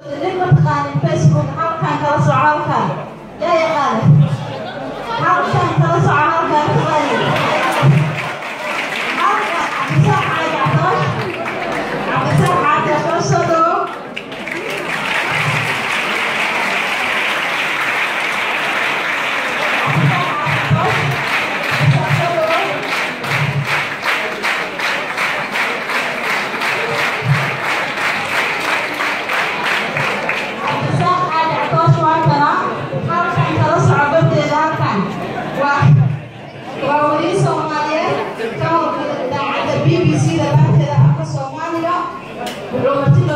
facebook halkaan kala socaalka yaa yaqaana halkaan kala socaalka Pero Martín,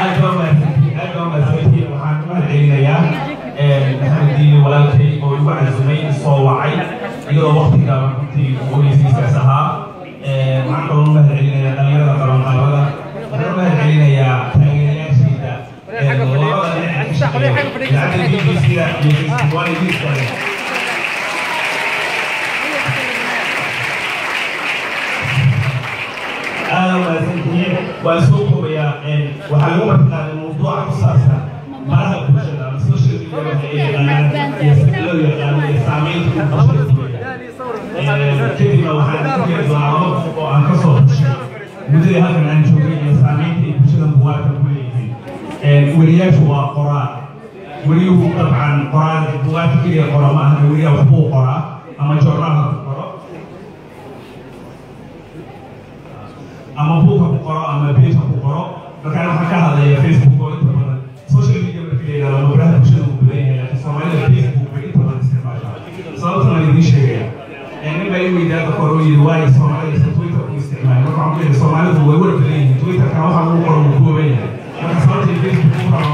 aad baa mahadsantihiin aad baa mahadsantihiin waxaan u mahadcelinayaa maxamediin walaalkay oo igu cazumay soo wacay iyadoo waktigaa runtii ogeysiiskaas ahaa waxaan kaloo u mahadcelinayaa dhalinyarada qabanqaabada waxaan u mahadcelinayaa taageerayaasheeda labada dhinac lacagta biilkiisida iyo waalidiinta aada u mahadsantihiin waa suuq waxaa lagu martiqaanay mawduuca ku saabsan baraha bulshada ama social media waxay yaqaanaan iyo sida loo yaqaano iyo saameynta ku bulshada kadibna waxaan ku tilmaamo oo aan ka soo xushay muddadii halkan aan joogay iyo saameynta ay bulshada bugaagta ku leeyihiin weriyaashu waa qoraal weriyuhu dabcan qoraal bugaagta keliya qora ma ahana weriyaa waxbuu qoraa ama jornaal ama buuka ku qoro ama biyka ku qoro markaan waxaan ka hadlaya facebook oo inta badan social media markii la yidhahdo mubraha bulshada uu badan yahay laakiin soomaalida facebook bay inta badan isticmaashaa sababta waan idiin sheegaya nin baa iweydaada koro yidhi waayo soomaalida twitter ku isticmaala marka waxaan leeyahay soomaalidu way wara badan yihiin twitterka waxaa lagu qoro wuu kooban yahay marka sababta facebook ku qoro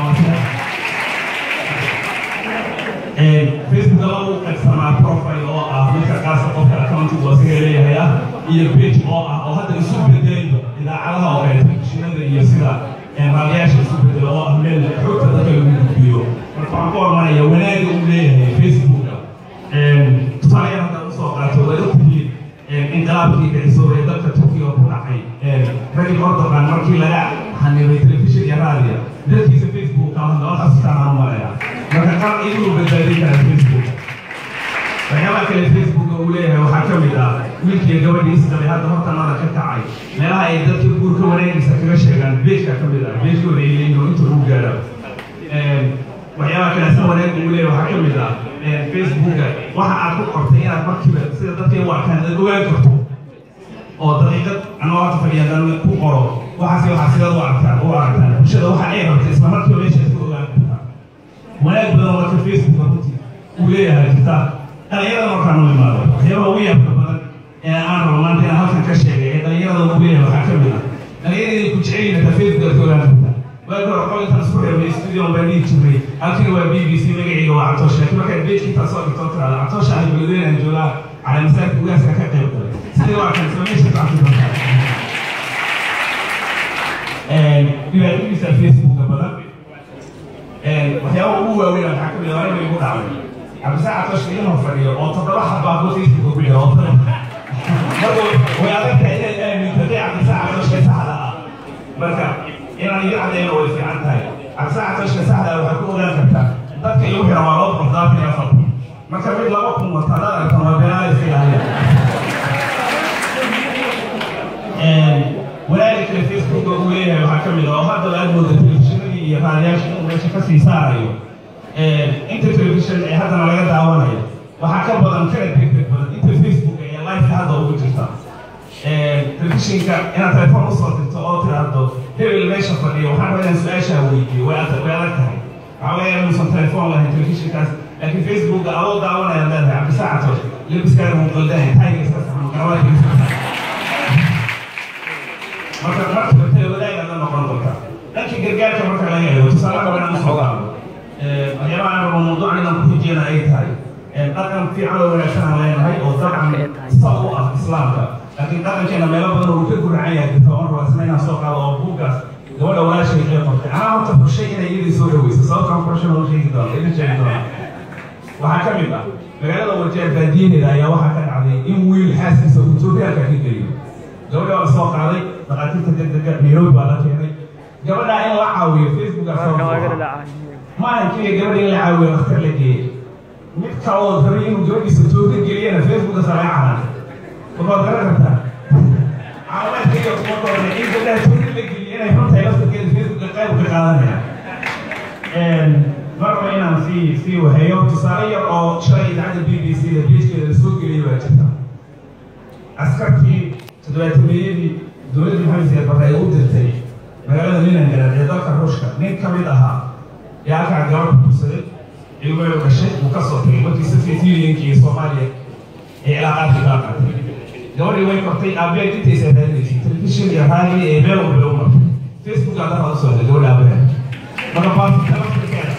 facebook laba u qaybsamaa profile oo ah midka qaasa qofka account iyo bit oo ah oo hadda isu bedelayba idaacadaha oo ee telefishinada iyo sida maalayaasha isu bedela oo ah meel xogta dadka lagu gudbiyo. Marka waxaan ku hormaraya wanaaga uu leeyahay facebooka tusaalayan haddaan u soo qaato dadkii inqilaabkii dhicisoore dalka turkiga ku dhacay. Ragii ordogan markii laga xanibay telefishin iyo raadiya dadkiisa facebooka hadda waxaas utaanaan maraya marka qaar idinuu badbaadin kara facebook waxyaabaa kale facebooka uu leeyahay waxaa ka mid ah wiilkiiyo gabadhiis dhalay hadda hortalaada ka kacay meelaha ay dadka guurka wanaagisa kaga sheegaan beejka ka mid ah beejkooda ay leeyihiin inta lagu gaara waxyaabaa kale sa wanaag uu leeyahay waxaa ka mid ah facebooka waxa aad ku qortay inaad markiiba sida dadka u arkaan aad ogaan karto oo daqiiqad anooata fadhiyadan ku qoro waxaas waxaa sidaad u arkaan u arkaan bulshada waxa ay rabtay isla markiiba meeshaas ku ogaan kartaa wanaag badan marka facebooka uu leeyahay kitaab dhalinyarada markaan u imaado. Waxyaabaa ugu yaabka badan ee aan rabo maanta ah inaan halkan ka sheegay ee dhalinyarada ugu yahay waxaa ka mid ah. Dhalinyaraday ku jecelyiin tafeedkadkoodaafurta waagi hore qolintaas ku reebay studion baa dhihi jiray halkan waa b b c magaciiga waa catoosha laakiin markaad beejkiintaas soo dhigtoo tirahda catoosha aan goodweyn aan joogaa calaa masaajidka ugaaskan ka qayb galay. Sidii waa kan isla gacanta doontaa dhibaatadiisa facebooka badan. Waxyaaba ugu waaweyn waxaa ka mid ah arima igu dhacday ama saacadooshka inuu fadhiyo oo toddoba xabaad facebook ku yaho marku way adagtahay inay aamintaday cabdisaca catoshka saxda ah marka inaan idin cadeyno way fiican tahay cabdisaca catoshka saxda ah waxay ku ogaan kartaa dadka igu xiran waa laba kun labaatan iyo afar kun marka mid laba kun wata dad arkan waa beenaada iska ilaaliya walaalika facebooka uu leeyahay waxaa ka mid ah oo hadda aad mooda telefishinadii iyo raalayaasha inuu meesha ka sii saarayo intertelevision ee haddana laga daawanayo waxaa ka badan ka adegdeg badan inta facebook iyo liveka hadda ugu jirta televishinka inaad telefoon u soo dirto oo tiraahdo hebel meesha fadhiyo waxaa rabaa inaan su'aashaa weydiyo way adag tahay waxaa weeyaa inuusan telefoon lahayn televishinkaas laakiin facebooka adoo daawanayaan leedahay cabdisaacato lebiskaada muqaldahay taygaiska saxan garabaadkiisa marka marka wadaagana noqon doontaa dhankii gargaarka marka laga eego tusaalaha wanaan soo qaado waxyaabaha aan rabo mawduucan inaan ku hujiyana ay tahay. Dhaqan fiican oo wanaagsan aan leenahay oo dabcan sal u ah islaamka. Laakiin dhaqankeena meelo badan uu ka gurcan yahay jirta oon raba isna inaan soo qaado oo buuggaas gabadha walaashay ee qortay anaa horta furshay inay iyadii soo dhaweyso sababtaan furshay loo sheegi doona idin sheegi doona waxaa ka mid ah magaalada wajeer baadiyaheeda ayaa waxaa ka dhacday in wiil xaaskiisa uu ka geliyo. Gabadha waa soo qaaday dhaqaatiirta degdega nairobi baa la keenay. Gabadha in la caawiyo facebook ma ahan keliya gabadha in la caawiyo dhakhtar la geeyey. Mid kaloo rabay inuu gabadhiisa tooga geliyana facebooka sare calan waxaad garan kartaa? Caawimaadkaiyo kuma doona in gabdhaha tooga la geliyo inay runtahay laftarkeeda facebooka qayb ka qaadanayaan. Marba inaan sii sii waheeyo tusaale yar oo shalay idaacadda b b c da la soo geliyay baa jirta. Askartii toddobaatameeyadii dowladda maxamed siyaad barre ay u dirtay magaalada ninangarad ee dalka ruushka nin ka mid ahaa ee halkaa gabadha kursaday ilmeelu dhashay uu ka soo tagay markii iyo soomaaliya ee cilaaqaadkii kala qaatay gabadhii way kortay aabbeed intaysa raadinaysay telefishin iyo raadi ee meel walba u martay facebook aa darada soo helay gabadha aabaheed marka baafita laftirkeeda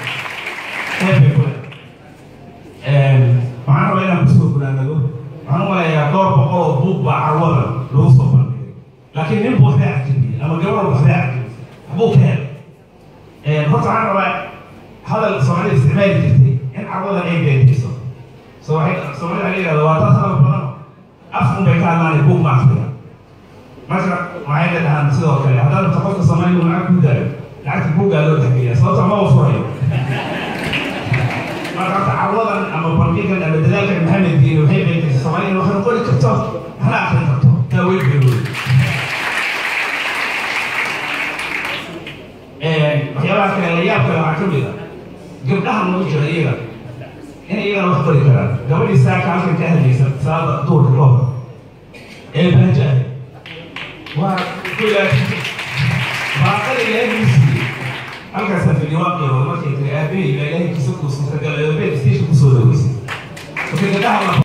qeyb bay ku leedahay waxaan rabaa inaan ku soo gunaanado waxaan u malayaa dhowr boqol oo buug baa carwadan lagu soo bandhigay laakiin nin buu waxbay cajabiyey ama gabar waxbay cajabiyey waxbuu ka helay horta waxaan rabaa hadal soomaalida isticmaali jirtay in carwadan ay beentayso so waxay soomaalida la yidhahda waa taas hadal badan afkun bay ka hadlaanay buug ma akriya marka waxay la dhahaan sidoo kale haddaan rabta qofka soomaaliga uu lacag ku daayo lacagta buuggaa loo taxgeeya sababta ma u furayo marka horta carwadan ama bandhigan ama dadaalkan maxamed diin waxay beentaysa soomaalida waxay qori karto hana akrin karto taa wey wey waxyaabaha kale la yaab kale waxaa ka mid a gabdhaha noo jira iyaga in iyagana wax qori karaan gabadhii saaka halkan ka hadlaysa salaada duurka ka hor ee ahay waa baaqada ilaahay siiyey halkaasaa filiwaaqeedo markay tiri aabahey baa ilaahay kiisa kuu suurtagalay oo beed station ku soo dhaweysay marka gabdhaha